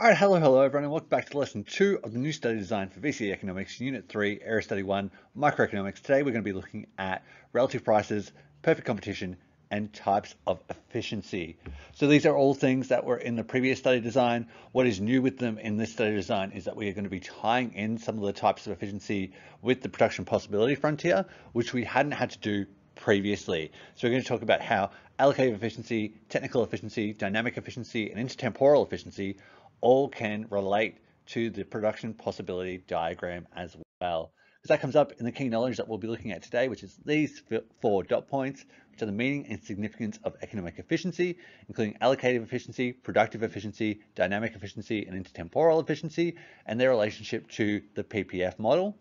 All right, hello, hello everyone, and welcome back to lesson two of the new study design for VCE Economics, Unit 3, Area Study 1, Microeconomics. Today we're going to be looking at relative prices, perfect competition, and types of efficiency. So these are all things that were in the previous study design. What is new with them in this study design is that we are going to be tying in some of the types of efficiency with the production possibility frontier, which we hadn't had to do previously. So we're going to talk about how allocative efficiency, technical efficiency, dynamic efficiency, and intertemporal efficiency all can relate to the production possibility diagram as well. Because that comes up in the key knowledge that we'll be looking at today, which is these four dot points, which are the meaning and significance of economic efficiency, including allocative efficiency, productive efficiency, dynamic efficiency, and intertemporal efficiency, and their relationship to the PPF model,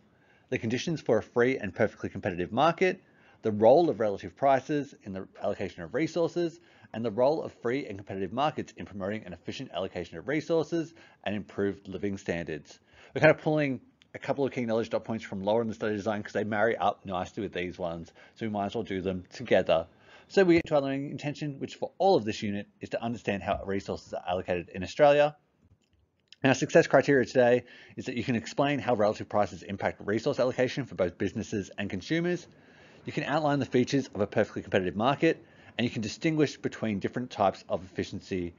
the conditions for a free and perfectly competitive market, the role of relative prices in the allocation of resources, and the role of free and competitive markets in promoting an efficient allocation of resources and improved living standards. We're kind of pulling a couple of key knowledge dot points from lower in the study design because they marry up nicely with these ones, so we might as well do them together. So we get to our learning intention, which for all of this unit is to understand how resources are allocated in Australia. And our success criteria today is that you can explain how relative prices impact resource allocation for both businesses and consumers. You can outline the features of a perfectly competitive market and you can distinguish between different types of efficiency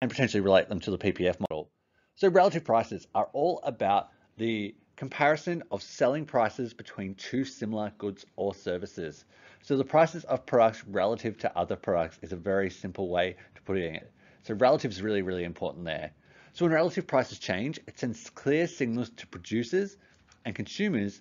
and potentially relate them to the PPF model. So relative prices are all about the comparison of selling prices between two similar goods or services. So the prices of products relative to other products is a very simple way to put it. So relative is really, really important there. So when relative prices change, it sends clear signals to producers and consumers,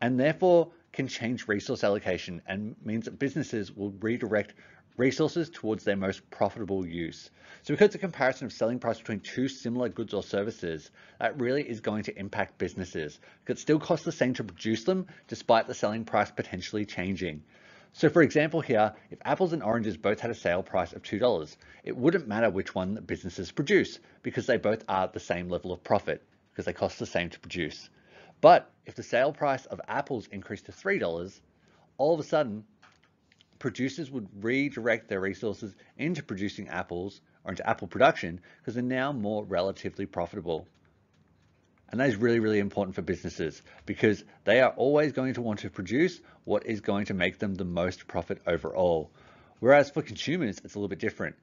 and therefore can change resource allocation and means that businesses will redirect resources towards their most profitable use. So because the comparison of selling price between two similar goods or services, that really is going to impact businesses. It still costs the same to produce them despite the selling price potentially changing. So for example here, if apples and oranges both had a sale price of $2, it wouldn't matter which one the businesses produce because they both are at the same level of profit because they cost the same to produce. But if the sale price of apples increased to $3, all of a sudden producers would redirect their resources into producing apples or into apple production because they're now more relatively profitable. And that is really, really important for businesses because they are always going to want to produce what is going to make them the most profit overall. Whereas for consumers, it's a little bit different.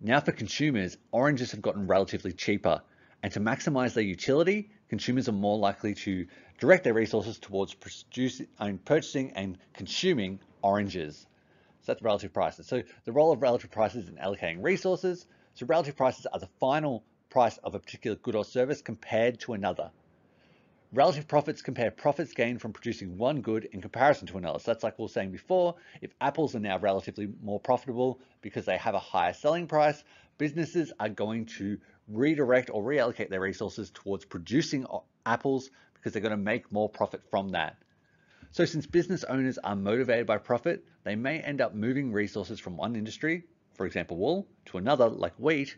Now for consumers, oranges have gotten relatively cheaper. And to maximize their utility, consumers are more likely to direct their resources towards producing, purchasing and consuming oranges. So that's relative prices. So the role of relative prices in allocating resources. So relative prices are the final price of a particular good or service compared to another. Relative profits compare profits gained from producing one good in comparison to another. So that's like we were saying before, if apples are now relatively more profitable because they have a higher selling price, businesses are going to redirect or reallocate their resources towards producing apples because they're going to make more profit from that. So since business owners are motivated by profit, they may end up moving resources from one industry, for example wool, to another like wheat,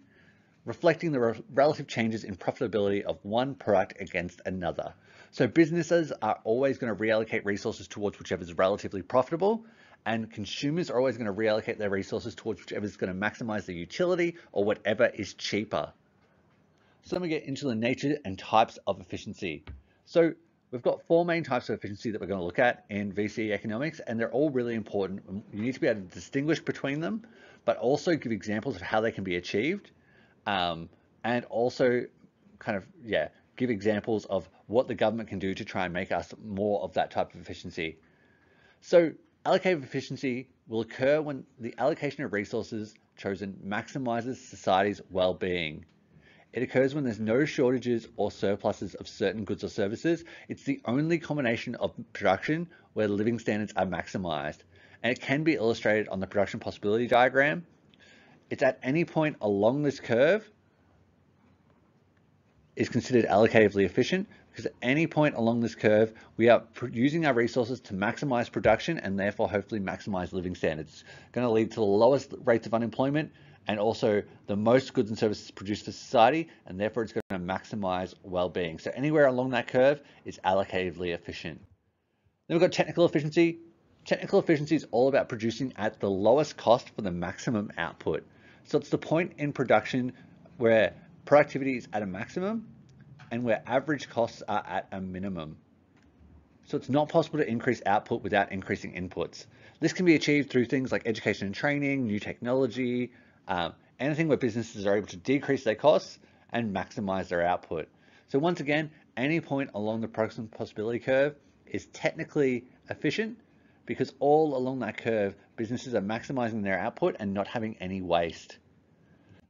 reflecting the re relative changes in profitability of one product against another. So businesses are always going to reallocate resources towards whichever is relatively profitable, and consumers are always going to reallocate their resources towards whichever is going to maximize the utility or whatever is cheaper. So then we get into the nature and types of efficiency. So We've got four main types of efficiency that we're going to look at in VCE economics, and they're all really important. You need to be able to distinguish between them, but also give examples of how they can be achieved, um, and also kind of, yeah, give examples of what the government can do to try and make us more of that type of efficiency. So allocative efficiency will occur when the allocation of resources chosen maximizes society's well-being. It occurs when there's no shortages or surpluses of certain goods or services. It's the only combination of production where living standards are maximized. And it can be illustrated on the production possibility diagram. It's at any point along this curve is considered allocatively efficient because at any point along this curve, we are using our resources to maximize production and therefore hopefully maximize living standards. It's going to lead to the lowest rates of unemployment, and also the most goods and services produced for society, and therefore it's going to maximize well-being. So anywhere along that curve is allocatively efficient. Then we've got technical efficiency. Technical efficiency is all about producing at the lowest cost for the maximum output. So it's the point in production where productivity is at a maximum and where average costs are at a minimum. So it's not possible to increase output without increasing inputs. This can be achieved through things like education and training, new technology, um, anything where businesses are able to decrease their costs and maximize their output. So once again, any point along the production possibility curve is technically efficient because all along that curve, businesses are maximizing their output and not having any waste.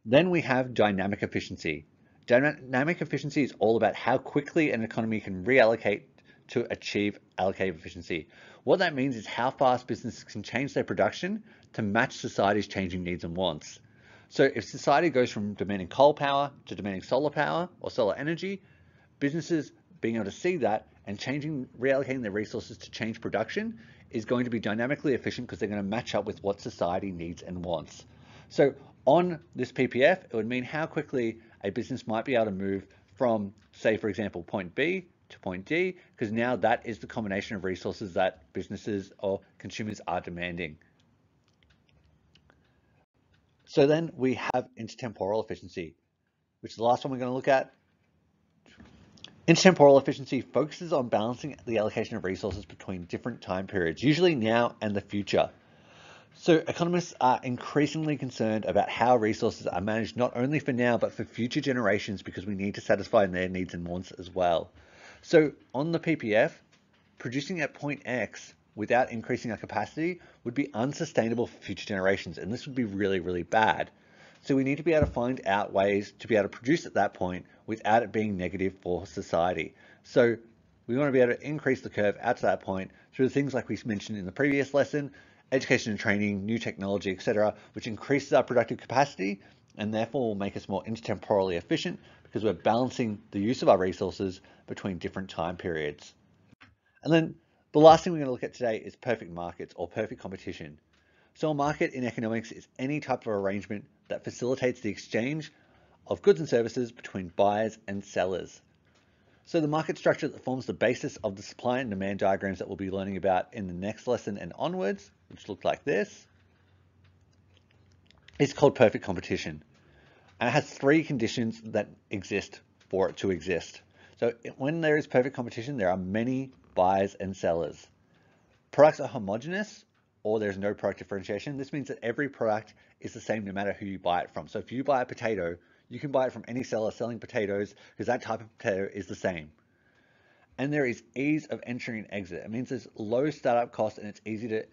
Then we have dynamic efficiency. Dynamic efficiency is all about how quickly an economy can reallocate to achieve allocative efficiency. What that means is how fast businesses can change their production to match society's changing needs and wants. So if society goes from demanding coal power to demanding solar power or solar energy, businesses being able to see that and changing, reallocating their resources to change production is going to be dynamically efficient because they're going to match up with what society needs and wants. So on this PPF, it would mean how quickly a business might be able to move from, say, for example, point B to point D, because now that is the combination of resources that businesses or consumers are demanding. So then we have intertemporal efficiency, which is the last one we're going to look at. Intertemporal efficiency focuses on balancing the allocation of resources between different time periods, usually now and the future. So economists are increasingly concerned about how resources are managed not only for now, but for future generations because we need to satisfy their needs and wants as well. So on the PPF, producing at point X without increasing our capacity would be unsustainable for future generations. And this would be really, really bad. So we need to be able to find out ways to be able to produce at that point without it being negative for society. So we want to be able to increase the curve out to that point through things like we mentioned in the previous lesson, education and training, new technology, etc., which increases our productive capacity and therefore will make us more intertemporally efficient because we're balancing the use of our resources between different time periods. And then the last thing we're going to look at today is perfect markets or perfect competition. So a market in economics is any type of arrangement that facilitates the exchange of goods and services between buyers and sellers. So the market structure that forms the basis of the supply and demand diagrams that we'll be learning about in the next lesson and onwards, which look like this, is called perfect competition. And it has three conditions that exist for it to exist. So when there is perfect competition, there are many buyers and sellers. Products are homogeneous or there's no product differentiation. This means that every product is the same no matter who you buy it from. So if you buy a potato, you can buy it from any seller selling potatoes because that type of potato is the same. And there is ease of entry and exit. It means there's low startup cost and it's easy to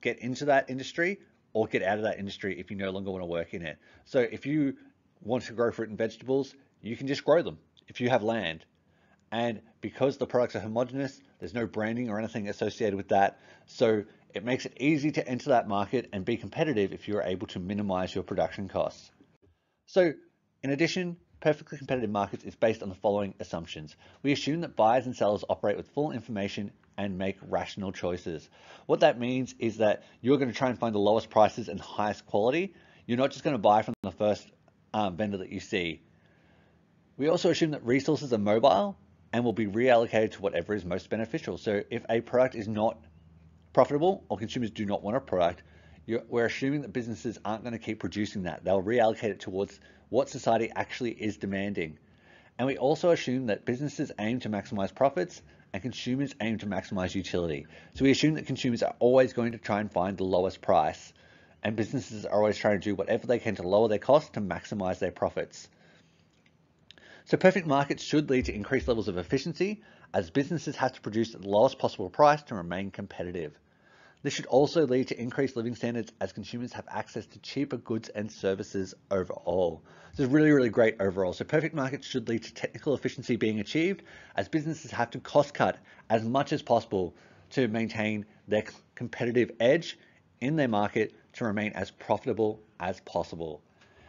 get into that industry or get out of that industry if you no longer want to work in it. So if you want to grow fruit and vegetables, you can just grow them if you have land. And because the products are homogenous, there's no branding or anything associated with that. So it makes it easy to enter that market and be competitive if you're able to minimize your production costs. So in addition, perfectly competitive markets is based on the following assumptions. We assume that buyers and sellers operate with full information and make rational choices. What that means is that you're going to try and find the lowest prices and highest quality. You're not just going to buy from the first um, vendor that you see. We also assume that resources are mobile and will be reallocated to whatever is most beneficial. So if a product is not profitable or consumers do not want a product, we're assuming that businesses aren't going to keep producing that. They'll reallocate it towards what society actually is demanding. And we also assume that businesses aim to maximize profits and consumers aim to maximize utility. So we assume that consumers are always going to try and find the lowest price and businesses are always trying to do whatever they can to lower their costs to maximize their profits. So perfect markets should lead to increased levels of efficiency as businesses have to produce at the lowest possible price to remain competitive. This should also lead to increased living standards as consumers have access to cheaper goods and services overall. This is really, really great overall. So perfect markets should lead to technical efficiency being achieved as businesses have to cost cut as much as possible to maintain their competitive edge in their market to remain as profitable as possible.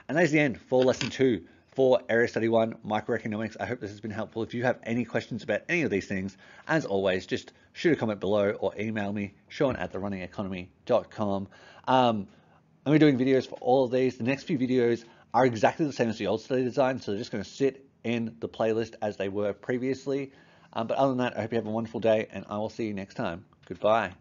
And that's the end for lesson two for Area Study 1 Microeconomics. I hope this has been helpful. If you have any questions about any of these things, as always, just shoot a comment below or email me, Shaun at therunningeconomy.com. Um, I'm be doing videos for all of these. The next few videos are exactly the same as the old study design, so they're just going to sit in the playlist as they were previously. Um, but other than that, I hope you have a wonderful day, and I will see you next time. Goodbye.